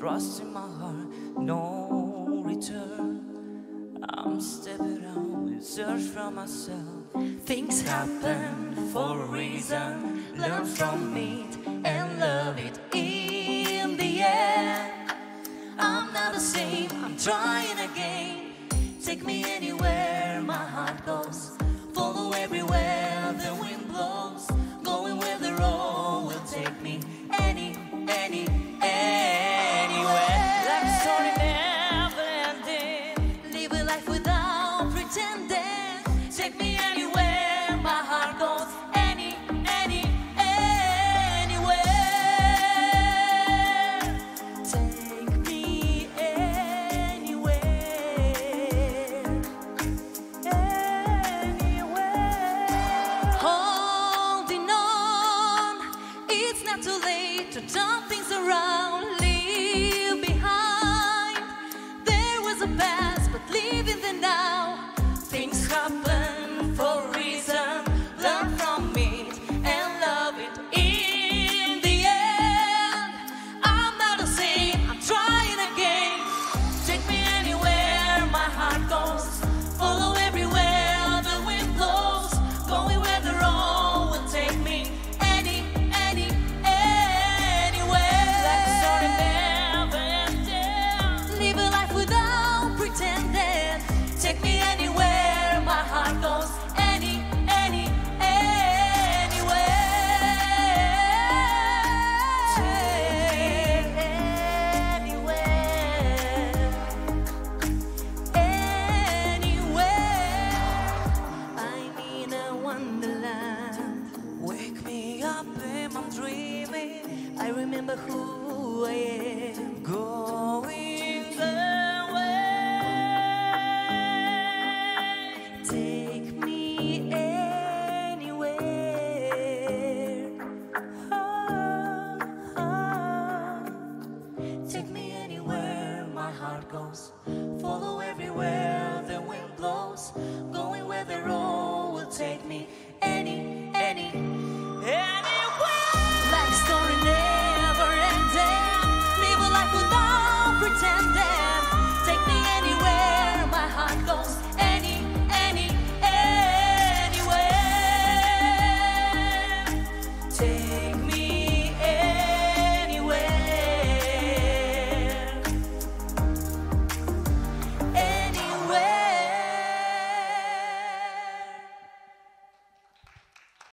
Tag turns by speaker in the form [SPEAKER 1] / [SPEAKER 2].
[SPEAKER 1] trust in my heart, no return. I'm stepping out in search for myself. Things happen for a reason. Learn from it and love Take me anywhere, my heart goes any, any, anywhere. Take me anywhere, anywhere. Holding on, it's not too late to dance.